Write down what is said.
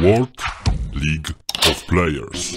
World League of Players.